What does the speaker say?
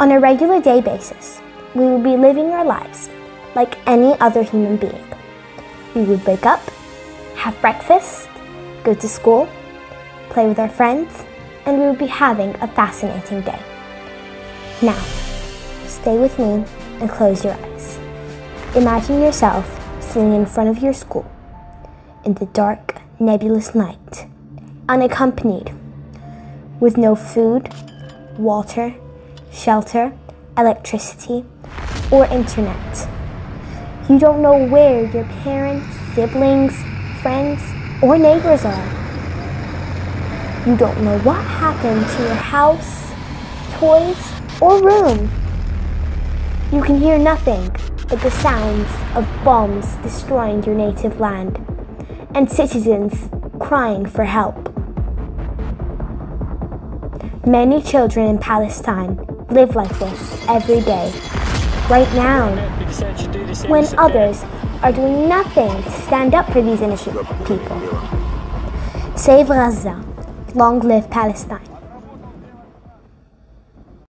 On a regular day basis, we would be living our lives like any other human being. We would wake up, have breakfast, go to school, play with our friends, and we would be having a fascinating day. Now, stay with me and close your eyes. Imagine yourself sitting in front of your school in the dark, nebulous night, unaccompanied, with no food, water, shelter, electricity, or internet. You don't know where your parents, siblings, friends, or neighbors are. You don't know what happened to your house, toys, or room. You can hear nothing but the sounds of bombs destroying your native land and citizens crying for help. Many children in Palestine live like this every day, right now, when others are doing nothing to stand up for these innocent people. Save Gaza. Long live Palestine.